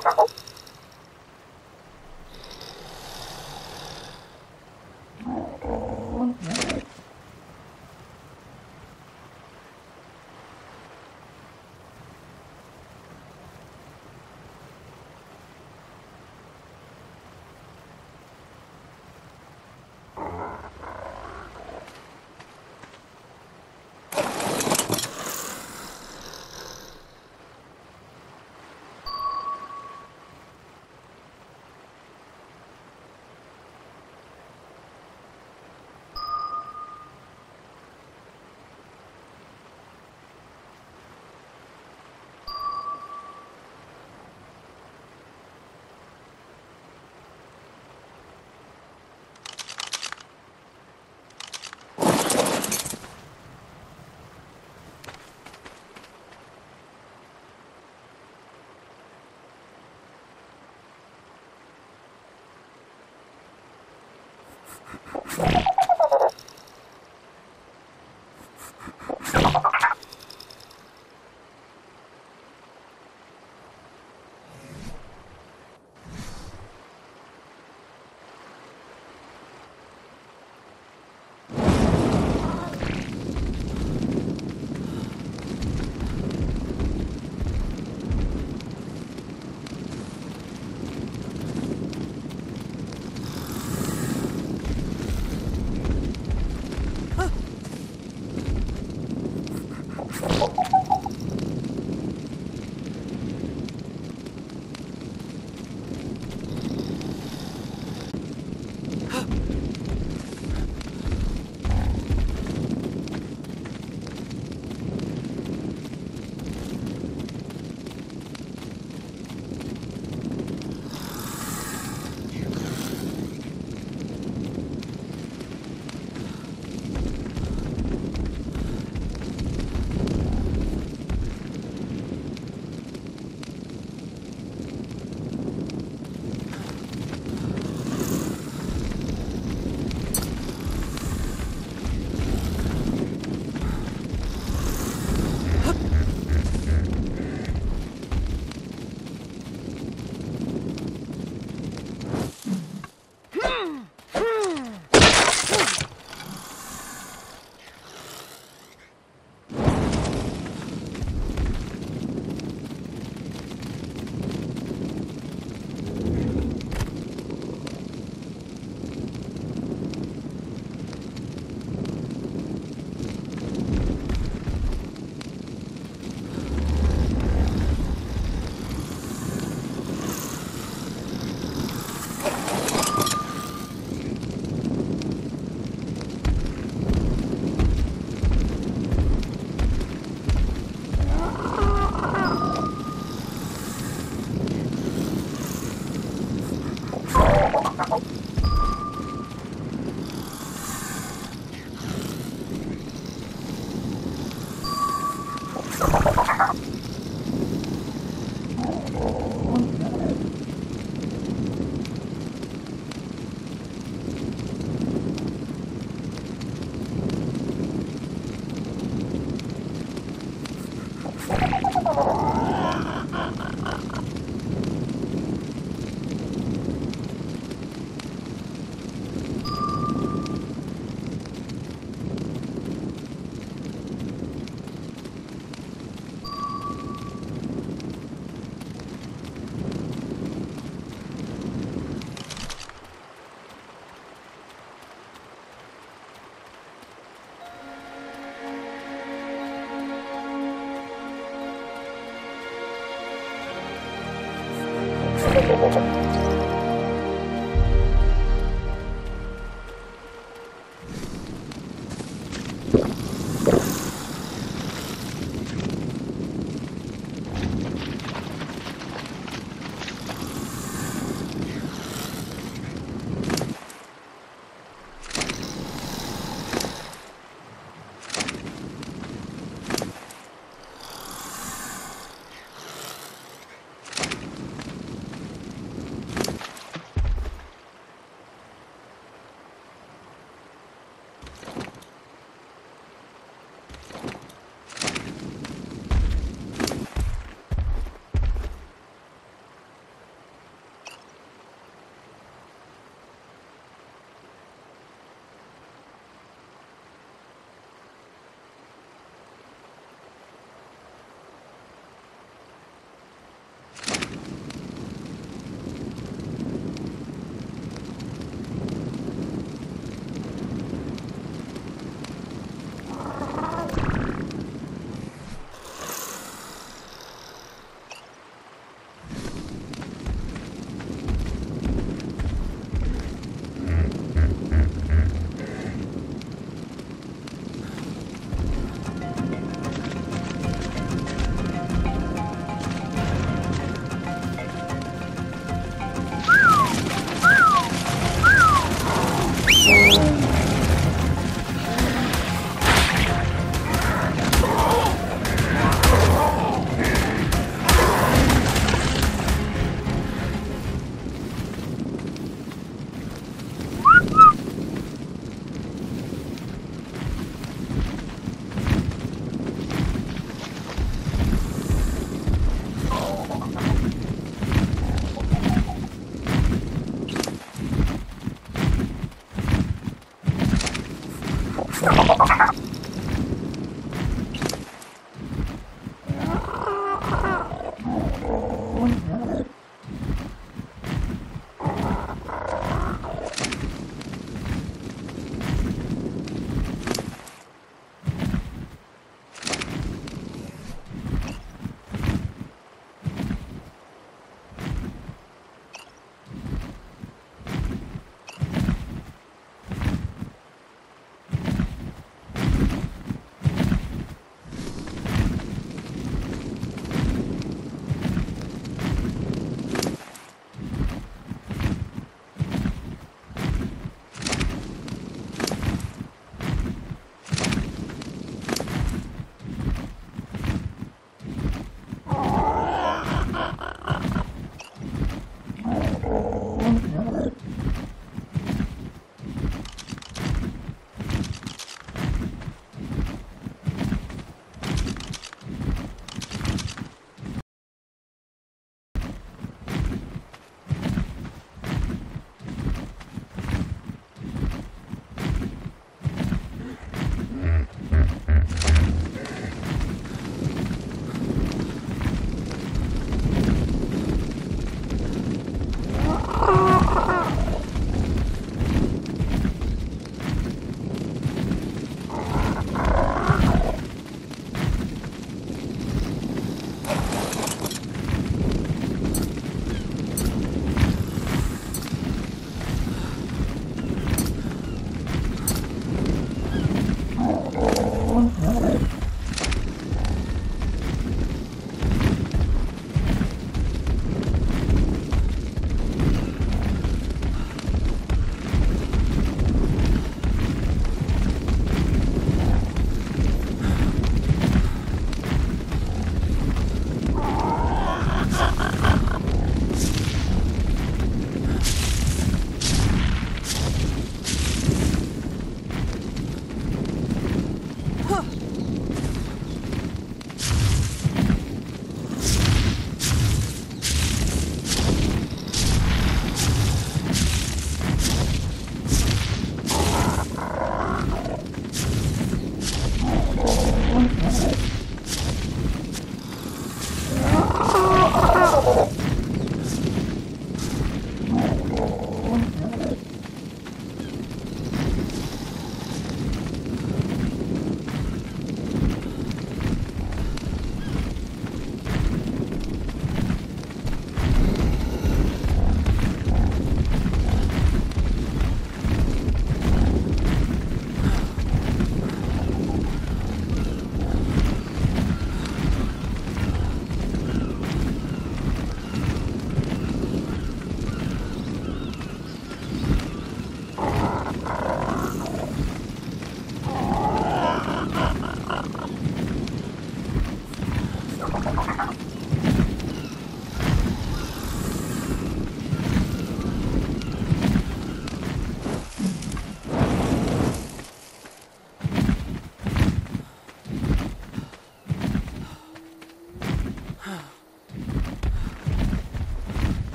trouble. 走走走。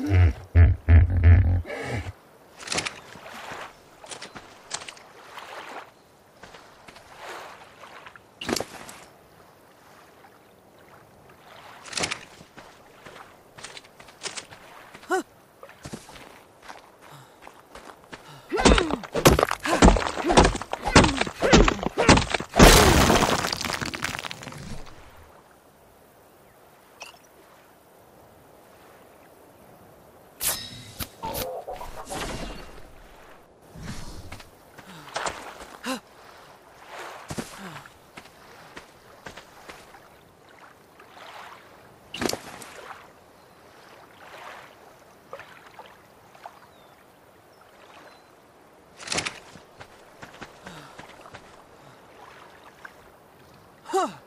うん。Huh.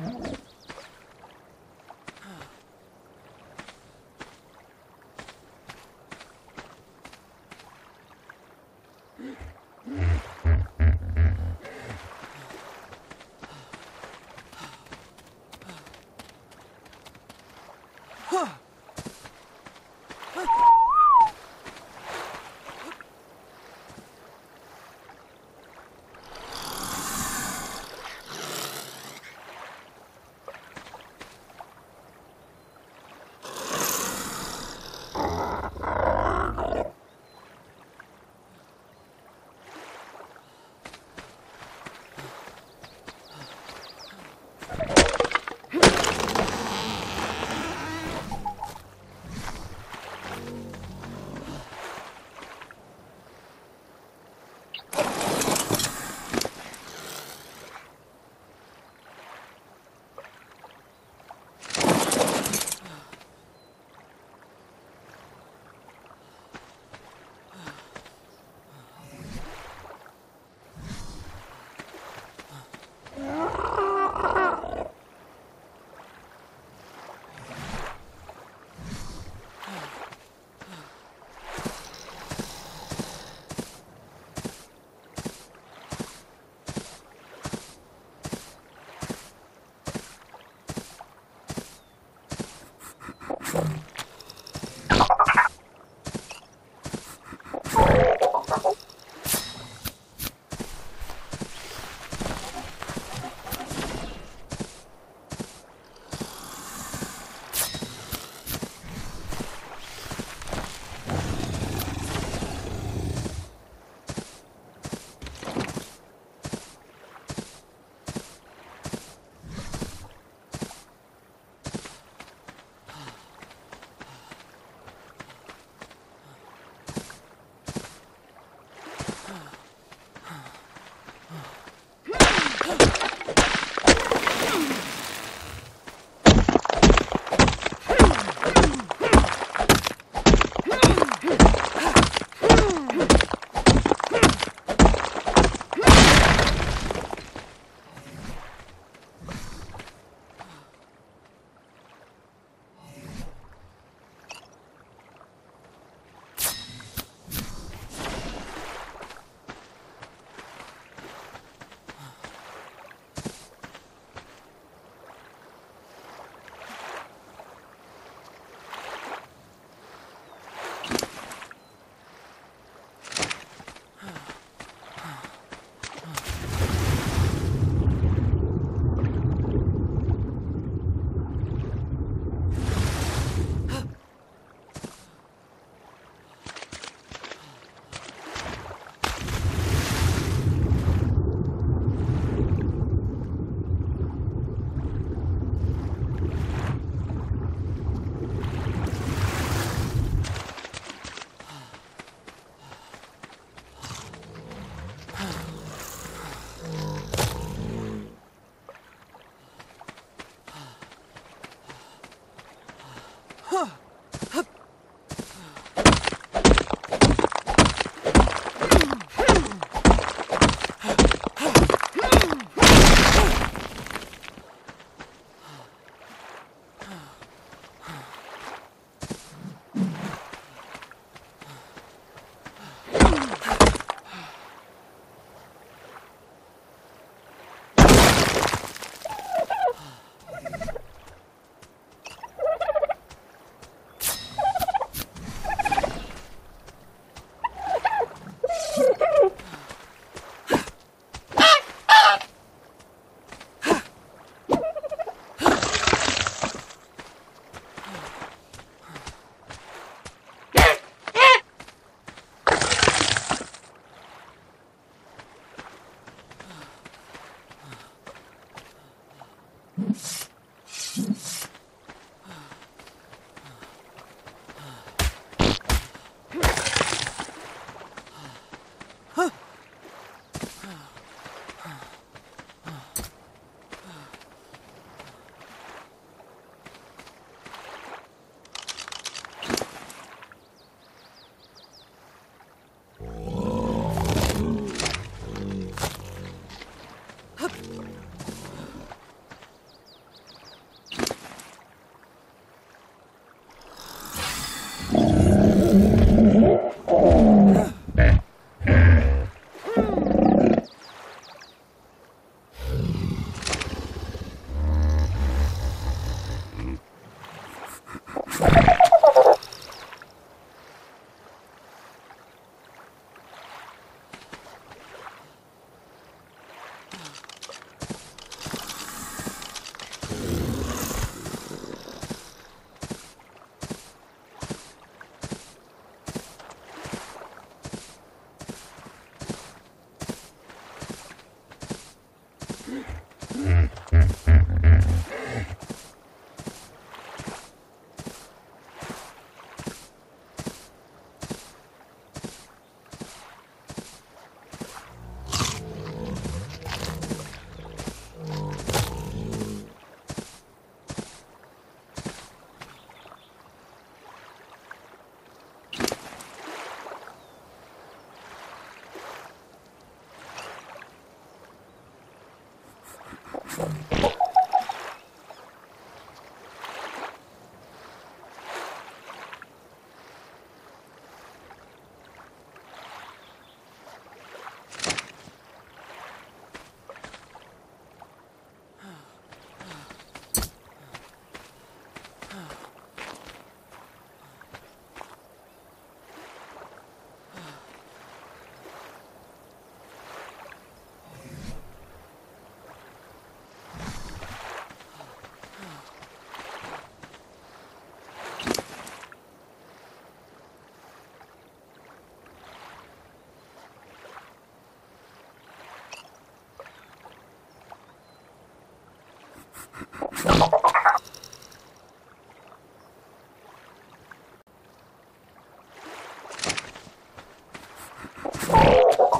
Okay.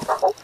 Thank you.